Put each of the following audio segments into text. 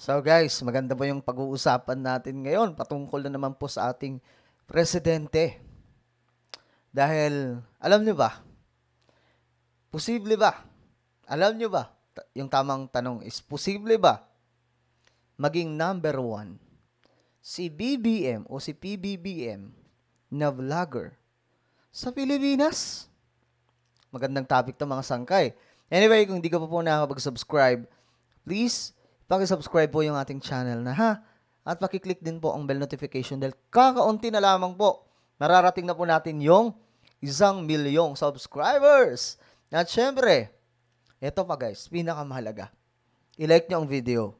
So guys, maganda po yung pag-uusapan natin ngayon patungkol na naman po sa ating presidente. Dahil, alam nyo ba, posible ba? Alam nyo ba, yung tamang tanong is, posible ba maging number one si BBM o si PBBM na vlogger sa Pilipinas? Magandang topic to mga sangkay. Anyway, kung hindi ka pa po nakakapag-subscribe, please, paki-subscribe po yung ating channel na ha. At paki-click din po ang bell notification dahil kakaunti na lamang po. Nararating na po natin yung isang milyong subscribers. At syempre, ito pa guys, pinakamahalaga. I-like nyo ang video.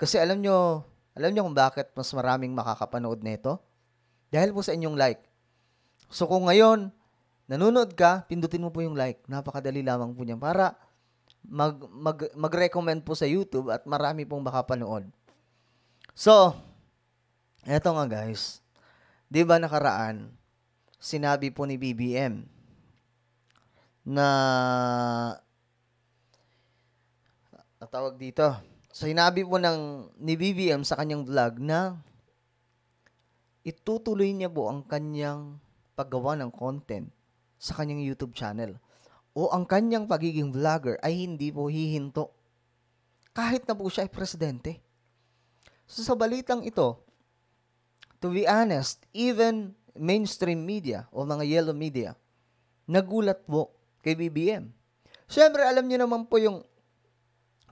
Kasi alam nyo, alam nyo kung bakit mas maraming makakapanood nito? Dahil po sa inyong like. So kung ngayon, nanonood ka, pindutin mo po yung like. Napakadali lamang po niyan para mag, mag, mag-recommend po sa YouTube at marami pong makapanood. So, eto nga guys. 'Di ba nakaraan, sinabi po ni BBM na tawag dito. So, sinabi po ng ni BBM sa kanyang vlog na itutuloy niya po ang kanyang paggawa ng content sa kanyang YouTube channel. O ang kanyang pagiging vlogger ay hindi po hihinto. Kahit na po siya ay presidente. So sa balitang ito, to be honest, even mainstream media o mga yellow media, nagulat po kay BBM. Siyempre, alam niyo naman po yung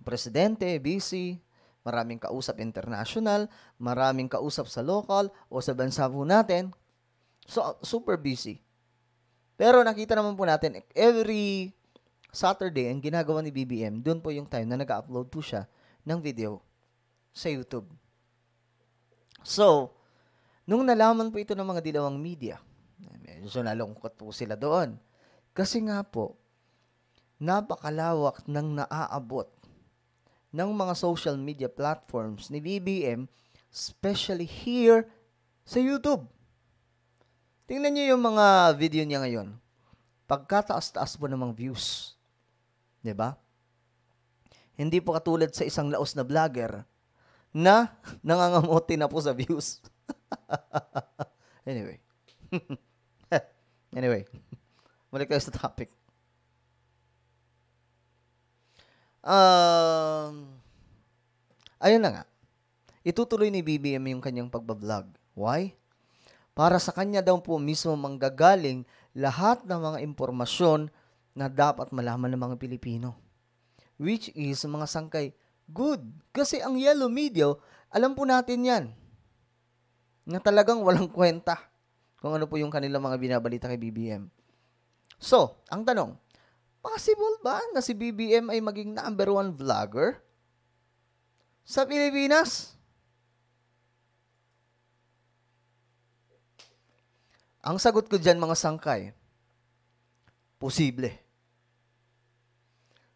presidente, busy, maraming kausap international, maraming kausap sa local o sa bansa po natin. So, super busy. Pero nakita naman po natin, every Saturday, ang ginagawa ni BBM, doon po yung time na nag-upload po siya ng video sa YouTube. So, nung nalaman po ito ng mga dilawang media, medyo nalungkot po sila doon. Kasi nga po, napakalawak ng naaabot ng mga social media platforms ni BBM, especially here sa YouTube. Tingnan niyo yung mga video niya ngayon. Pagkataas-taas po namang views. 'Di ba? Hindi po katulad sa isang laos na vlogger na nangangamote na po sa views. anyway. anyway. Balik tayo sa topic. Um, ayun na nga. Itutuloy ni BBM yung kanyang pagbablog. Why? Para sa kanya daw po mismo manggagaling lahat ng mga impormasyon na dapat malaman ng mga Pilipino. Which is mga sangkay, good. Kasi ang yellow media, alam po natin yan. Na talagang walang kwenta kung ano po yung kanilang mga binabalita kay BBM. So, ang tanong, possible ba na si BBM ay maging number one vlogger sa Pilipinas? Ang sagot ko dyan mga sangkay, posible.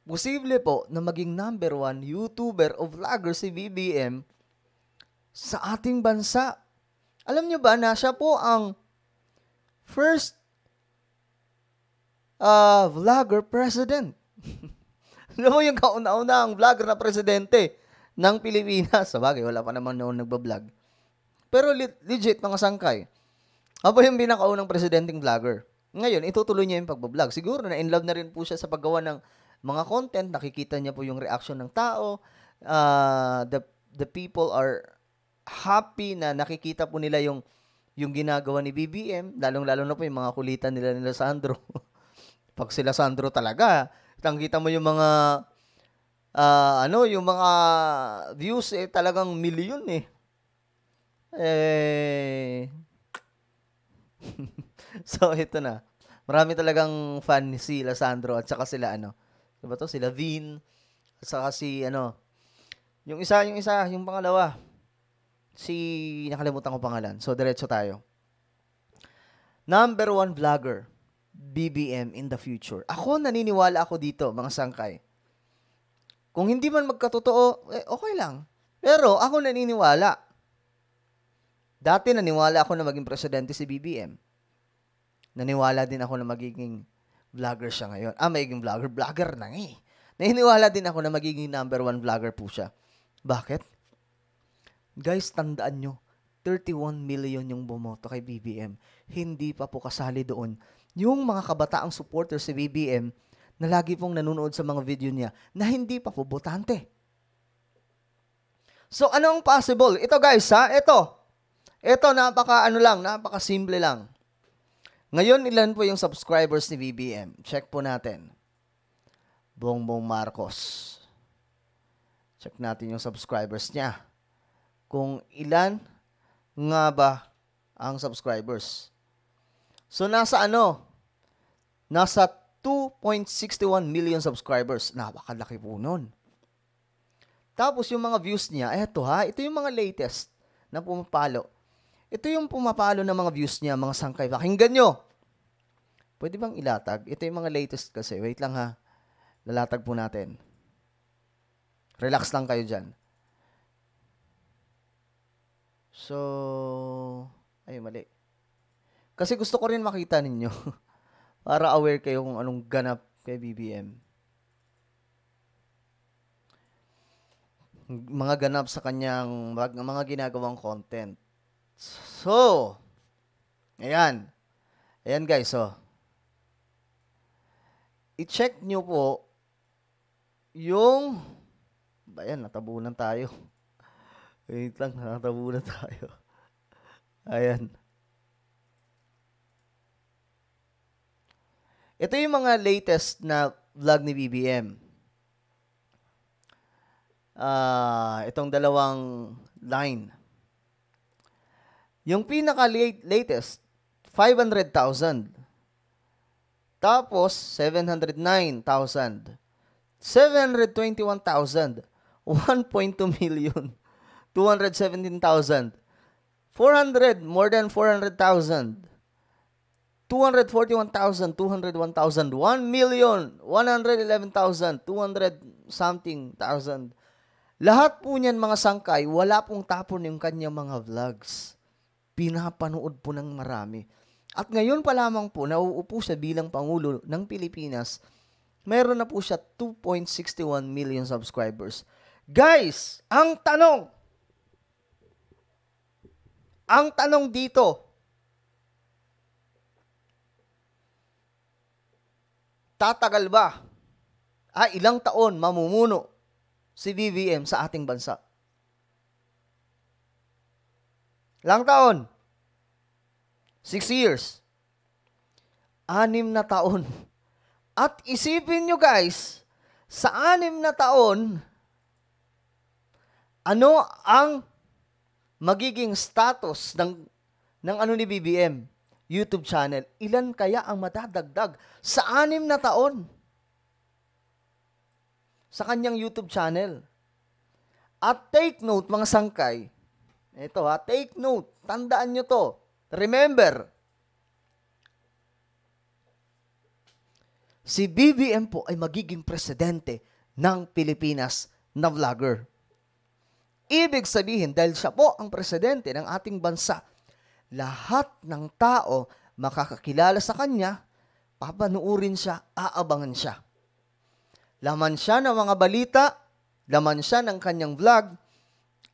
Posible po na maging number one YouTuber o vlogger si BBM sa ating bansa. Alam nyo ba na siya po ang first uh, vlogger president. Alam mo yung kauna-una ang vlogger na presidente ng Pilipinas. Sa bagay, wala pa naman noon nagbablog. Pero le- legit, mga sangkay. Ako yung pinakaunang presidenteng vlogger. Ngayon, itutuloy niya yung pagbablog. Siguro na in love na rin po siya sa paggawa ng mga content. Nakikita niya po yung reaction ng tao. Uh, the, the people are happy na nakikita po nila yung yung ginagawa ni BBM, lalong-lalo na po yung mga kulitan nila nila Sandro. Pag sila Sandro talaga, kita mo yung mga uh, ano, yung mga views eh talagang milyon eh. Eh so ito na. Marami talagang fan ni sila Sandro at saka sila ano. Diba to? Sila Vin at saka si ano. Yung isa, yung isa, yung pangalawa. Si nakalimutan ko pangalan. So diretso tayo. Number one vlogger. BBM in the future. Ako naniniwala ako dito, mga sangkay. Kung hindi man magkatotoo, eh, okay lang. Pero ako naniniwala. Dati naniwala ako na maging presidente si BBM. Naniwala din ako na magiging vlogger siya ngayon. Ah, magiging vlogger. Vlogger na eh. Naniniwala din ako na magiging number one vlogger po siya. Bakit? Guys, tandaan nyo, 31 million yung bumoto kay BBM. Hindi pa po kasali doon yung mga kabataang supporter si BBM na lagi pong nanonood sa mga video niya na hindi pa po botante. So, ano ang possible? Ito guys, ha? Ito. Ito, napaka ano lang, napaka simple lang. Ngayon, ilan po yung subscribers ni BBM? Check po natin. Bongbong Marcos. Check natin yung subscribers niya. Kung ilan nga ba ang subscribers. So, nasa ano? Nasa 2.61 million subscribers. Napakalaki po nun. Tapos yung mga views niya, eto ha, ito yung mga latest na pumapalo. Ito yung pumapalo ng mga views niya, mga sangkay. Pakinggan nyo. Pwede bang ilatag? Ito yung mga latest kasi. Wait lang ha. Lalatag po natin. Relax lang kayo dyan. So, ay mali. Kasi gusto ko rin makita ninyo. para aware kayo kung anong ganap kay BBM. mga ganap sa kanyang mga ginagawang content. So, ayan. Ayan guys, so. I-check nyo po yung ayan, natabunan tayo. Wait lang, natabunan tayo. Ayan. Ito yung mga latest na vlog ni BBM uh, itong dalawang line. Yung pinaka-latest, 500,000. Tapos, 709,000. 721,000. 1.2 million. 217,000. 400, more than 400,000. 241,000, 201,000, 1 million, 111,000, 200 something thousand. Lahat po niyan mga sangkay, wala pong tapon yung kanyang mga vlogs. Pinapanood po ng marami. At ngayon pa lamang po, nauupo siya bilang Pangulo ng Pilipinas, meron na po siya 2.61 million subscribers. Guys, ang tanong, ang tanong dito, tatagal ba? Ah, ilang taon mamumuno si BBM sa ating bansa? Lang taon. Six years. Anim na taon. At isipin nyo guys, sa anim na taon, ano ang magiging status ng, ng ano ni BBM? YouTube channel. Ilan kaya ang madadagdag sa anim na taon? sa kanyang YouTube channel. At take note mga sangkay, ito ha, take note, tandaan nyo to. Remember, si BBM po ay magiging presidente ng Pilipinas na vlogger. Ibig sabihin, dahil siya po ang presidente ng ating bansa, lahat ng tao makakakilala sa kanya, papanuurin siya, aabangan siya. Laman siya ng mga balita, laman siya ng kanyang vlog,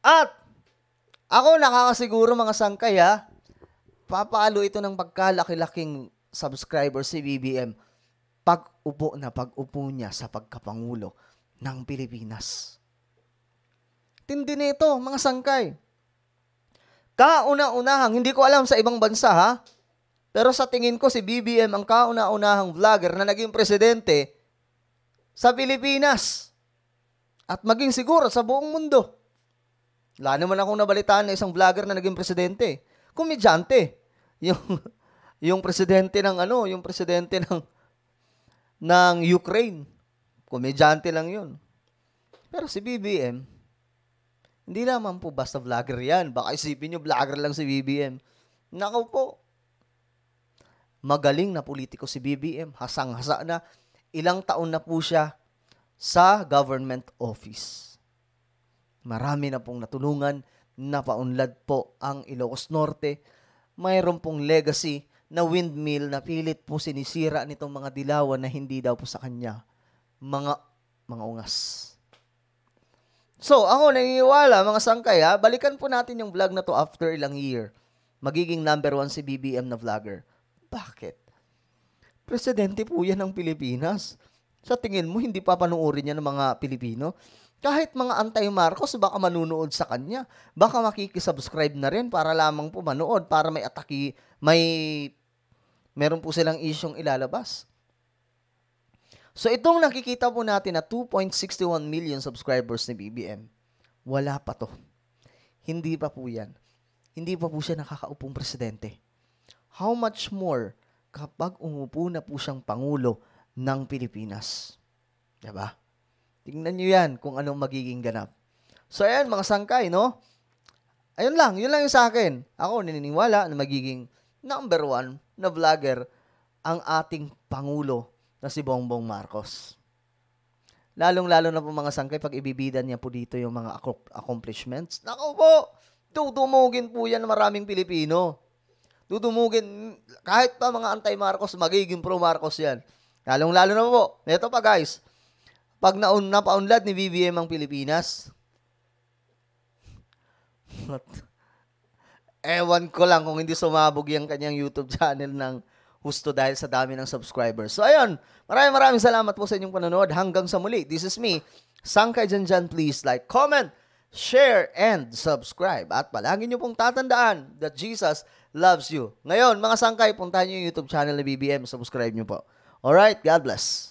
at ako nakakasiguro mga sangkay ha, papalo ito ng pagkalaki-laking subscriber si BBM pag upo na pag-upo niya sa pagkapangulo ng Pilipinas. Tindi nito, mga sangkay. Kauna-unahang, hindi ko alam sa ibang bansa ha, pero sa tingin ko si BBM ang kauna-unahang vlogger na naging presidente sa Pilipinas at maging siguro sa buong mundo. Wala naman akong nabalitaan na isang vlogger na naging presidente. Komedyante. Yung, yung presidente ng ano, yung presidente ng ng Ukraine. Komedyante lang yun. Pero si BBM, hindi naman po basta vlogger yan. Baka isipin nyo, vlogger lang si BBM. Nakaw po. Magaling na politiko si BBM. Hasang-hasa na ilang taon na po siya sa government office. Marami na pong natulungan, napaunlad po ang Ilocos Norte. Mayroon pong legacy na windmill na pilit po sinisira nitong mga dilawan na hindi daw po sa kanya mga mga ungas. So, ako naniniwala, mga sangkay ha, balikan po natin yung vlog na to after ilang year. Magiging number one si BBM na vlogger. Bakit? Presidente po yan ng Pilipinas. Sa tingin mo, hindi pa panuorin yan ng mga Pilipino? Kahit mga anti-Marcos, baka manunood sa kanya. Baka makikisubscribe na rin para lamang po manood, para may ataki, may, meron po silang isyong ilalabas. So itong nakikita po natin na 2.61 million subscribers ni BBM, wala pa to. Hindi pa po yan. Hindi pa po siya nakakaupong presidente. How much more kapag umupo na po siyang Pangulo ng Pilipinas? Diba? Tingnan nyo yan kung anong magiging ganap. So ayan mga sangkay, no? Ayun lang, yun lang yung sa akin. Ako naniniwala na magiging number one na vlogger ang ating Pangulo na si Bongbong Marcos. Lalong-lalo na po mga sangkay pag ibibidan niya po dito yung mga accomplishments. Nako po, tutumugin po yan maraming Pilipino. Tutumugin, kahit pa mga anti-Marcos, magiging pro-Marcos yan. Lalong-lalo na po. Ito pa guys, pag naun na paunlad ni BBM ang Pilipinas, Ewan ko lang kung hindi sumabog yung kanyang YouTube channel ng husto dahil sa dami ng subscribers. So ayun, maraming maraming salamat po sa inyong panonood. Hanggang sa muli, this is me, Sangkay Janjan. Please like, comment, share, and subscribe. At palagi nyo pong tatandaan that Jesus loves you. Ngayon, mga sangkay, puntahan nyo yung YouTube channel ni BBM. Subscribe nyo po. All right, God bless.